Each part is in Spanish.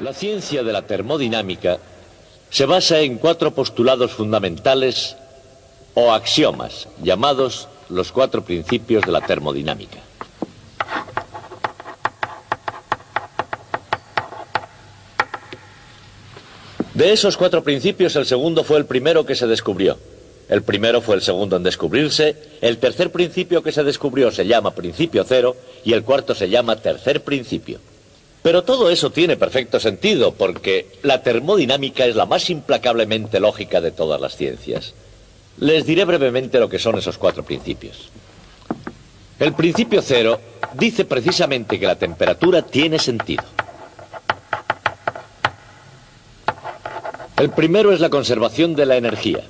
La ciencia de la termodinámica se basa en cuatro postulados fundamentales o axiomas, llamados los cuatro principios de la termodinámica. De esos cuatro principios, el segundo fue el primero que se descubrió. El primero fue el segundo en descubrirse, el tercer principio que se descubrió se llama principio cero y el cuarto se llama tercer principio. Pero todo eso tiene perfecto sentido porque la termodinámica es la más implacablemente lógica de todas las ciencias. Les diré brevemente lo que son esos cuatro principios. El principio cero dice precisamente que la temperatura tiene sentido. El primero es la conservación de la energía.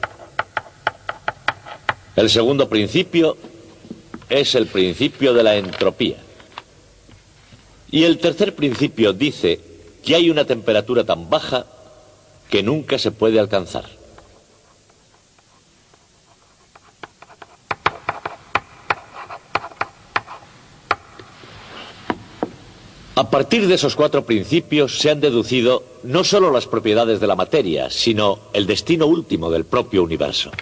El segundo principio es el principio de la entropía. Y el tercer principio dice que hay una temperatura tan baja que nunca se puede alcanzar. A partir de esos cuatro principios se han deducido no solo las propiedades de la materia, sino el destino último del propio universo.